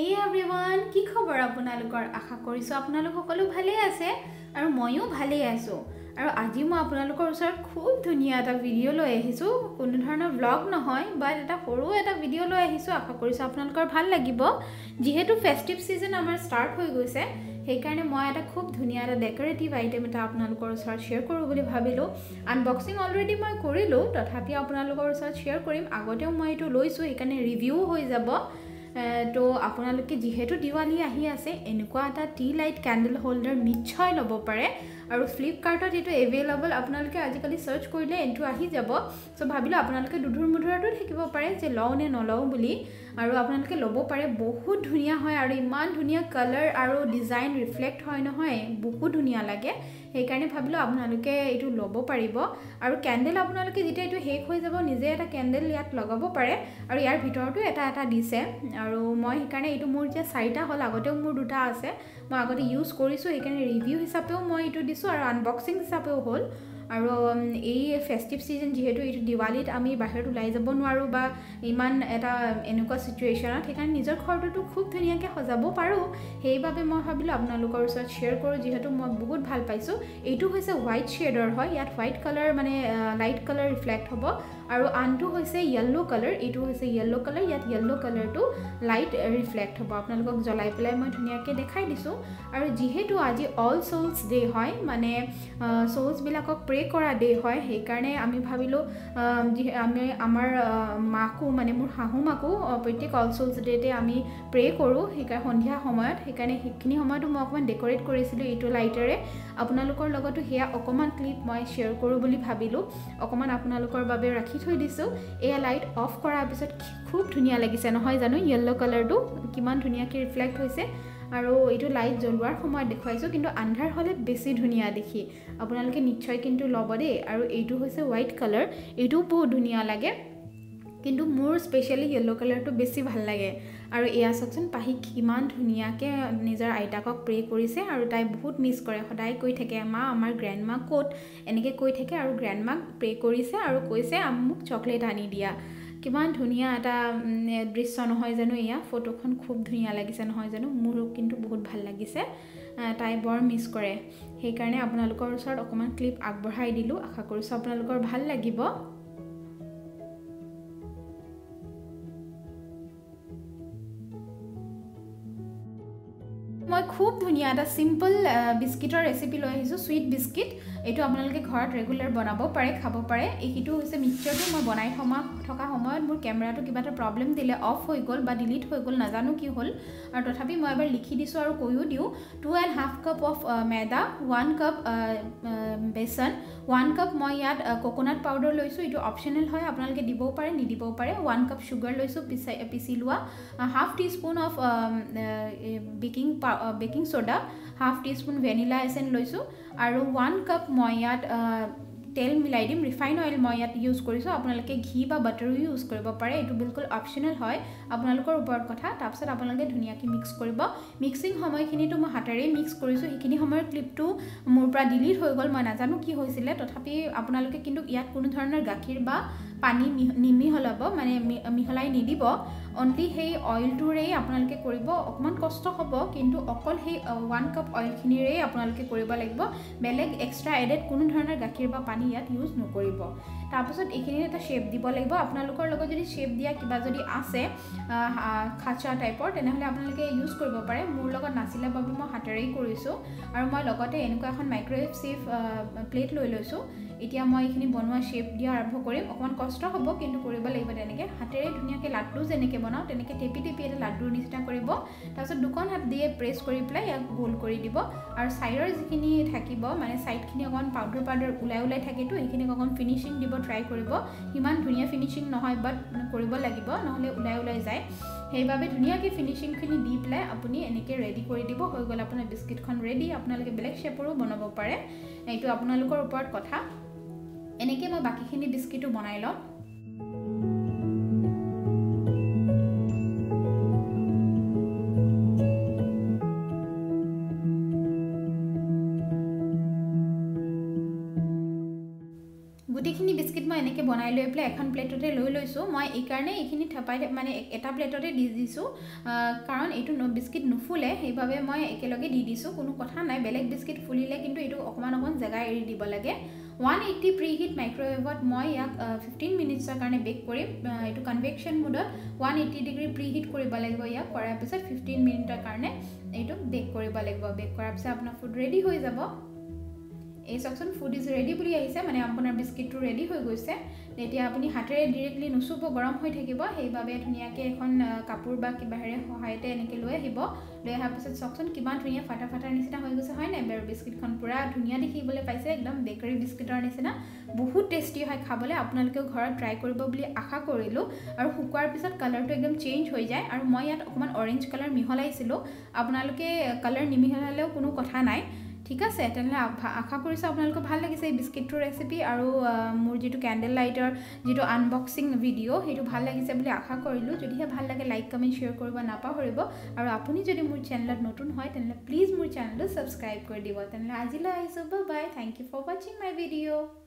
এই এভৰিৱান কি খবৰ আপোনালোকৰ? আশা কৰিছোঁ আপোনালোক সকলো ভালেই আছে আৰু ময়ো ভালেই আছোঁ। আৰু আজি মই আপোনালোকৰ ওচৰত খুব ধুনীয়া এটা ভিডিঅ' লৈ আহিছোঁ। কোনো ধৰণৰ ব্লগ নহয় বাট এটা সৰু এটা ভিডিঅ' লৈ আহিছোঁ। আশা কৰিছোঁ আপোনালোকৰ ভাল লাগিব। যিহেতু ফেষ্টিভ ছিজন আমাৰ ষ্টাৰ্ট হৈ গৈছে সেইকাৰণে মই এটা খুব ধুনীয়া এটা ডেকৰেটিভ আইটেম এটা আপোনালোকৰ ওচৰত শ্বেয়াৰ কৰোঁ বুলি ভাবিলোঁ। আনবক্সিং অলৰেডি মই কৰিলোঁ তথাপি আপোনালোকৰ ওচৰত শ্বেয়াৰ কৰিম। আগতেও মই এইটো লৈছোঁ সেইকাৰণে ৰিভিউ হৈ যাব। তো আপোনালোকে যিহেতু দিৱালী আহি আছে এনেকুৱা এটা টি লাইট কেণ্ডেল হোল্ডাৰ নিশ্চয় ল'ব পাৰে। আৰু ফ্লিপকাৰ্টত এইটো এভেইলেবল আপোনালোকে আজিকালি চাৰ্চ কৰিলে এইটো আহি যাব। চ' ভাবিলোঁ আপোনালোকে দুধুৰ মুধুৰতো থাকিব পাৰে যে লওঁ নে নলওঁ বুলি। আৰু আপোনালোকে ল'ব পাৰে। বহুত ধুনীয়া হয় আৰু ইমান ধুনীয়া কালাৰ আৰু ডিজাইন ৰিফ্লেক্ট হয় নহয়। বহুত ধুনীয়া লাগে। সেইকাৰণে ভাবিলোঁ আপোনালোকে এইটো ল'ব পাৰিব। আৰু কেণ্ডেল আপোনালোকে যেতিয়া এইটো শেষ হৈ যাব নিজে এটা কেণ্ডেল ইয়াত লগাব পাৰে। আৰু ইয়াৰ ভিতৰতো এটা এটা দিছে। আৰু মই সেইকাৰণে এইটো মোৰ এতিয়া চাৰিটা হ'ল। আগতেও মোৰ দুটা আছে। মই আগতে ইউজ কৰিছোঁ। সেইকাৰণে ৰিভিউ হিচাপেও মই এইটো দিছোঁ। আৰু আনবক্সিং হিচাপেও হ'ল। আৰু এই ফেষ্টিভ ছিজন যিহেতু এইটো দিৱালীত আমি বাহিৰত ওলাই যাব নোৱাৰোঁ বা ইমান এটা এনেকুৱা ছিটুৱেশ্যনত সেইকাৰণে নিজৰ ঘৰটোতো খুব ধুনীয়াকৈ সজাব পাৰোঁ। সেইবাবে মই ভাবিলোঁ আপোনালোকৰ ওচৰত শ্বেয়াৰ কৰোঁ যিহেতু মই বহুত ভাল পাইছোঁ। এইটো হৈছে হোৱাইট শ্বেডৰ হয় ইয়াত হোৱাইট কালাৰ মানে লাইট কালাৰ ৰিফ্লেক্ট হ'ব। আৰু আনটো হৈছে য়েল্ল' কালাৰ এইটো হৈছে য়েল্ল' কালাৰ ইয়াত য়েল্ল' কালাৰটো লাইট ৰিফ্লেক্ট হ'ব। আপোনালোকক জ্বলাই পেলাই মই ধুনীয়াকৈ দেখাই দিছোঁ। আৰু যিহেতু আজি অল চ'লছ ডে' হয় মানে চ'লছবিলাকক প্ৰে কৰা ডে' হয় সেইকাৰণে আমি ভাবিলোঁ যি আমি আমাৰ মাকো মানে মোৰ শাহু মাকো প্ৰত্যেক অল চ'লছ ডে'তে আমি প্ৰে কৰোঁ সেইকাৰণে সন্ধিয়া সময়ত সেইকাৰণে সেইখিনি সময়তো মই অকণমান ডেক'ৰেট কৰিছিলোঁ এইটো লাইটেৰে আপোনালোকৰ লগতো সেয়া অকণমান ক্লিপ মই শ্বেয়াৰ কৰোঁ বুলি ভাবিলোঁ অকণমান আপোনালোকৰ বাবে ৰাখি থৈ দিছোঁ। এয়া লাইট অফ কৰাৰ পিছত খুব ধুনীয়া লাগিছে নহয় জানো? য়েল্ল' কালাৰটো কিমান ধুনীয়াকৈ ৰিফ্লেক্ট হৈছে। আৰু এইটো লাইট জ্বলোৱাৰ সময়ত দেখুৱাইছোঁ কিন্তু আন্ধাৰ হ'লে বেছি ধুনীয়া দেখি। আপোনালোকে নিশ্চয় কিন্তু ল'ব দেই। আৰু এইটো হৈছে হোৱাইট কালাৰ এইটোও বহুত ধুনীয়া লাগে। কিন্তু মোৰ স্পেচিয়েলি য়েল্ল' কালাৰটো বেছি ভাল লাগে। আৰু এয়া চাওকচোন পাহি কিমান ধুনীয়াকৈ নিজৰ আইতাকক প্ৰে কৰিছে আৰু তাই বহুত মিছ কৰে। সদায় কৈ থাকে মা আমাৰ গ্ৰেণ্ড মা ক'ত? এনেকৈ কৈ থাকে আৰু গ্ৰেণ্ড মাক প্ৰে কৰিছে আৰু কৈছে মোক চকলেট আনি দিয়া। কিমান ধুনীয়া এটা দৃশ্য নহয় জানো এয়া ফটোখন খুব ধুনীয়া লাগিছে নহয় জানো। মোৰো কিন্তু বহুত ভাল লাগিছে। তাই বৰ মিছ কৰে। সেইকাৰণে আপোনালোকৰ ওচৰত অকণমান ক্লিপ আগবঢ়াই দিলোঁ। আশা কৰিছোঁ আপোনালোকৰ ভাল লাগিব। মই খুব ধুনীয়া এটা চিম্পল বিস্কিটৰ ৰেচিপি লৈ আহিছোঁ। চুইট বিস্কিট এইটো আপোনালোকে ঘৰত ৰেগুলাৰ বনাব পাৰে খাব পাৰে। এইটো হৈছে মিক্সচাৰটো মই বনাই সমা থকা সময়ত মোৰ কেমেৰাটো কিবা এটা প্ৰব্লেম দিলে অফ হৈ গ'ল বা ডিলিট হৈ গ'ল নাজানো কি হ'ল। আৰু তথাপি মই এবাৰ লিখি দিছোঁ আৰু কৈও দিওঁ two and half cup of maida one cup besan one cup মই ইয়াত কক'নাট পাউডাৰ লৈছোঁ। এইটো অপশ্যনেল হয় আপোনালোকে দিবও পাৰে নিদিবও পাৰে। ওৱান কাপ চুগাৰ লৈছোঁ পিচাই পিচি লোৱা। Half teaspoon of baking baking soda half teaspoon vanilla essence লৈছোঁ। আৰু ওৱান কাপ মই ইয়াত তেল মিলাই দিম ৰিফাইন অইল মই ইয়াত ইউজ কৰিছোঁ আপোনালোকে ঘি বা বাটাৰো ইউজ কৰিব পাৰে এইটো বিলকুল অপশ্যনেল হয়। আপোনালোকৰ ওপৰত কথা তাৰপিছত আপোনালোকে ধুনীয়াকৈ মিক্স কৰিব। মিক্সিং সময়খিনিতো মই হাতেৰেই মিক্স কৰিছোঁ সেইখিনি সময়ৰ ক্লিপটো মোৰ পৰা ডিলিট হৈ গ'ল মই নাজানো কি হৈছিলে তথাপি আপোনালোকে কিন্তু ইয়াত কোনো ধৰণৰ গাখীৰ বা পানী নিমিহলাব মানে মিহলাই নিদিব। অনলি সেই অইলটোৰেই আপোনালোকে কৰিব। অকণমান কষ্ট হ'ব কিন্তু অকল সেই ওৱান কাপ অইলখিনিৰেই আপোনালোকে কৰিব লাগিব। বেলেগ এক্সট্ৰা এডেড কোনো ধৰণৰ গাখীৰ বা পানী ইয়াত ইউজ নকৰিব। তাৰপাছত এইখিনিত এটা শ্বেপ দিব লাগিব। আপোনালোকৰ লগত যদি শ্বেপ দিয়া কিবা যদি আছে খাচা টাইপৰ তেনেহ'লে আপোনালোকে ইউজ কৰিব পাৰে। মোৰ লগত নাছিলে বাবে মই হাতেৰেই কৰিছোঁ। আৰু মই লগতে এনেকুৱা এখন মাইক্ৰ'ৱেভ ছেফ প্লেট লৈ লৈছোঁ। এতিয়া মই এইখিনি বনোৱা শ্বেপ দিয়া আৰম্ভ কৰিম। অকণমান কষ্ট হ'ব কিন্তু কৰিব লাগিব তেনেকৈ। হাতেৰে ধুনীয়াকৈ লাড্ডু যেনেকৈ বনাওঁ তেনেকৈ টেপি টেপি এটা লাড্ডুৰ নিচিনা কৰিব। তাৰপিছত দুখন হাত দিয়ে প্ৰেছ কৰি পেলাই ইয়াক গোল কৰি দিব। আৰু ছাইডৰ যিখিনি থাকিব মানে ছাইডখিনি অকণমান পাউডাৰ পাউডাৰ ওলাই ওলাই থাকেতো সেইখিনিক অকণমান ফিনিচিং দিব ট্ৰাই কৰিব। সিমান ধুনীয়া ফিনিচিং নহয় বাট কৰিব লাগিব নহ'লে ওলাই ওলাই যায়। সেইবাবে ধুনীয়াকৈ ফিনিচিংখিনি দি পেলাই আপুনি এনেকৈ ৰেডি কৰি দিব। হৈ গ'ল আপোনাৰ বিস্কিটখন ৰেডি আপোনালোকে বেলেগ শ্বেপৰো বনাব পাৰে। এইটো আপোনালোকৰ ওপৰত কথা। এনেকৈ মই বাকীখিনি বিস্কিটো বনাই ল'ম গোটেইখিনি বিস্কিট মই এনেকৈ বনাই লৈ পেলাই এখন প্লেটতে লৈ লৈছোঁ। মই এইকাৰণে এইখিনি থেপাই মানে এটা প্লেটতে দি দিছোঁ। কাৰণ এইটো বিস্কিট নুফুলে সেইবাবে মই একেলগে দি দিছোঁ। কোনো কথা নাই। বেলেগ বিস্কিট ফুলিলে কিন্তু এইটো অকণমান অকণমান জেগা এৰি দিব লাগে। ওৱান এইট্টি প্ৰি হিট মাইক্ৰৱেভত মই ইয়াক ফিফটিন মিনিটছৰ কাৰণে বেক কৰিম। এইটো কনভেকশ্যন মুডত one eighty degree preheat কৰিব লাগিব ইয়াক। কৰাৰ পিছত ফিফটিন মিনিটৰ কাৰণে এইটো বেক কৰিব লাগিব। বেক কৰাৰ পিছত আপোনাৰ ফুড ৰেডি হৈ যাব। এই চাওকচোন ফুড ইজ ৰেডি বুলি আহিছে মানে আপোনাৰ বিস্কিটটো ৰেডি হৈ গৈছে। এতিয়া আপুনি হাতেৰে ডিৰেক্টলি নুচুব গৰম হৈ থাকিব সেইবাবে ধুনীয়াকৈ এখন কাপোৰ বা কিবাহেৰে সহায়তে এনেকৈ লৈ আহিব। লৈ অহাৰ পিছত চাওকচোন কিমান ধুনীয়া ফাটা ফাটাৰ নিচিনা হৈ গৈছে হয় নাই? বাৰু বিস্কিটখন পূৰা ধুনীয়া দেখিবলৈ পাইছে একদম বেকাৰী বিস্কিটৰ নিচিনা। বহুত টেষ্টি হয় খাবলৈ আপোনালোকেও ঘৰত ট্ৰাই কৰিব বুলি আশা কৰিলোঁ। আৰু শুকোৱাৰ পিছত কালাৰটো একদম চেঞ্জ হৈ যায়। আৰু মই ইয়াত অকণমান অৰেঞ্জ কালাৰ মিহলাইছিলোঁ। আপোনালোকে কালাৰ নিমিহলালেও কোনো কথা নাই। ঠিক আছে তেনেহ'লে আশা কৰিছোঁ আপোনালোকক ভাল লাগিছে এই বিস্কিটটোৰ ৰেচিপি আৰু মোৰ যিটো কেণ্ডেল লাইটৰ যিটো আনবক্সিং ভিডিঅ' সেইটো ভাল লাগিছে বুলি আশা কৰিলোঁ। যদিহে ভাল লাগে লাইক কমেণ্ট শ্বেয়াৰ কৰিব নাপাহৰিব। আৰু আপুনি যদি মোৰ চেনেলত নতুন হয় তেনেহ'লে প্লিজ মোৰ চেনেলটো ছাবস্ক্ৰাইব কৰি দিব। তেনেহ'লে আজিলৈ আহিছোঁ বাই থেংক ইউ ফৰ ৱাচিং মাই ভিডিঅ'